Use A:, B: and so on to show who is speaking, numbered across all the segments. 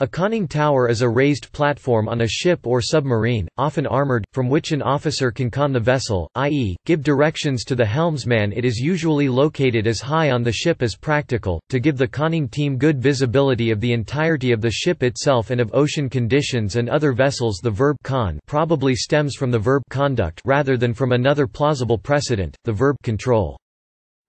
A: A conning tower is a raised platform on a ship or submarine, often armored, from which an officer can con the vessel, i.e., give directions to the helmsman it is usually located as high on the ship as practical, to give the conning team good visibility of the entirety of the ship itself and of ocean conditions and other vessels the verb con probably stems from the verb conduct rather than from another plausible precedent, the verb control.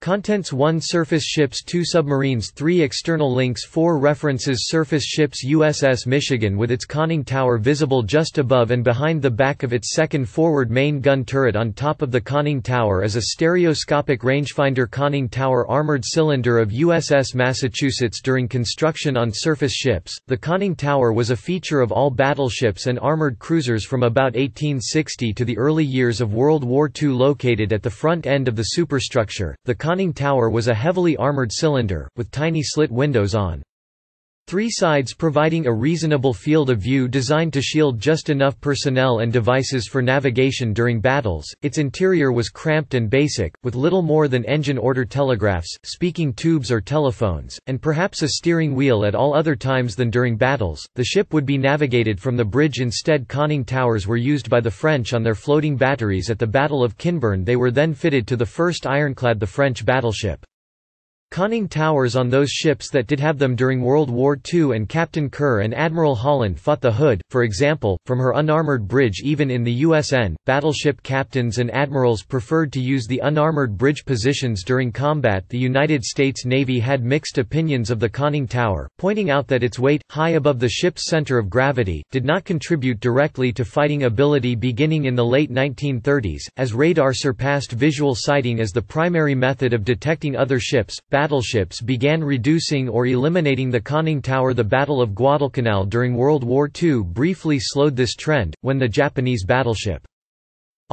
A: Contents 1 Surface ships 2 Submarines 3 External links 4 References Surface ships USS Michigan with its conning tower visible just above and behind the back of its second forward main gun turret on top of the conning tower is a stereoscopic rangefinder conning tower armored cylinder of USS Massachusetts during construction on surface ships. The conning tower was a feature of all battleships and armored cruisers from about 1860 to the early years of World War II located at the front end of the superstructure. The conning tower was a heavily armored cylinder, with tiny slit windows on three sides providing a reasonable field of view designed to shield just enough personnel and devices for navigation during battles. Its interior was cramped and basic, with little more than engine order telegraphs, speaking tubes or telephones, and perhaps a steering wheel at all other times than during battles. The ship would be navigated from the bridge instead conning towers were used by the French on their floating batteries at the Battle of Kinburn they were then fitted to the first ironclad the French battleship. Conning towers on those ships that did have them during World War II and Captain Kerr and Admiral Holland fought the Hood, for example, from her unarmored bridge even in the USN, battleship captains and admirals preferred to use the unarmored bridge positions during combat. The United States Navy had mixed opinions of the conning tower, pointing out that its weight, high above the ship's center of gravity, did not contribute directly to fighting ability beginning in the late 1930s, as radar surpassed visual sighting as the primary method of detecting other ships, battleships began reducing or eliminating the conning tower. The Battle of Guadalcanal during World War II briefly slowed this trend, when the Japanese battleship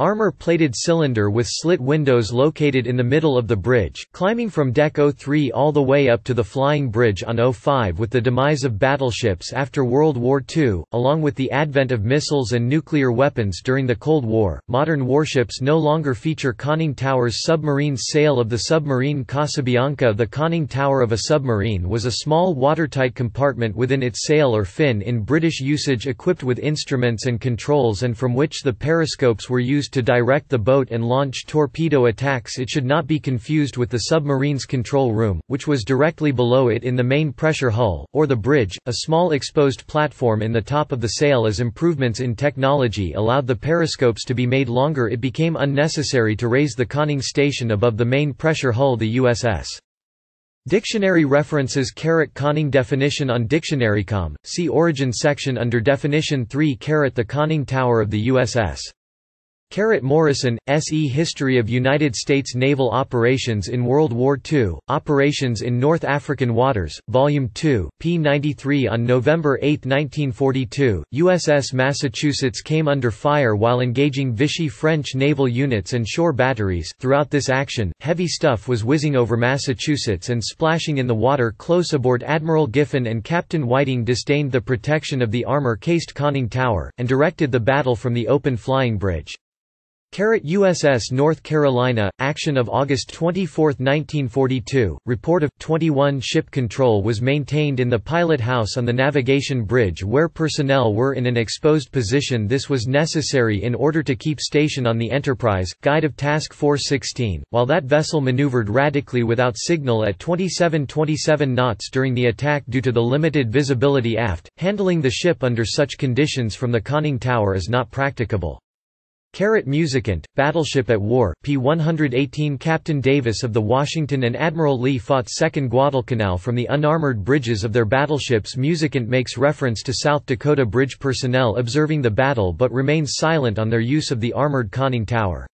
A: Armor-plated cylinder with slit windows located in the middle of the bridge, climbing from deck 03 all the way up to the flying bridge on 05 with the demise of battleships after World War II, along with the advent of missiles and nuclear weapons during the Cold War. Modern warships no longer feature conning towers. Submarines sail of the submarine Casabianca The conning tower of a submarine was a small watertight compartment within its sail or fin in British usage equipped with instruments and controls and from which the periscopes were used to direct the boat and launch torpedo attacks it should not be confused with the submarine's control room, which was directly below it in the main pressure hull, or the bridge, a small exposed platform in the top of the sail as improvements in technology allowed the periscopes to be made longer it became unnecessary to raise the conning station above the main pressure hull the USS. Dictionary references caret conning definition on dictionarycom, see origin section under definition 3 caret the conning tower of the USS. Caret Morison, S.E. History of United States Naval Operations in World War II, Operations in North African Waters, Volume 2, p. 93 On November 8, 1942, USS Massachusetts came under fire while engaging Vichy French naval units and shore batteries. Throughout this action, heavy stuff was whizzing over Massachusetts and splashing in the water close aboard Admiral Giffen and Captain Whiting disdained the protection of the armor-cased conning tower, and directed the battle from the open flying bridge. USS North Carolina, action of August 24, 1942, report of, 21 ship control was maintained in the pilot house on the navigation bridge where personnel were in an exposed position this was necessary in order to keep station on the Enterprise, guide of Task Force 16, while that vessel maneuvered radically without signal at 27-27 knots during the attack due to the limited visibility aft, handling the ship under such conditions from the conning tower is not practicable. Caret Musicant, Battleship at War, P-118 Captain Davis of the Washington and Admiral Lee fought 2nd Guadalcanal from the unarmored bridges of their battleships Musicant makes reference to South Dakota bridge personnel observing the battle but remains silent on their use of the armored conning tower.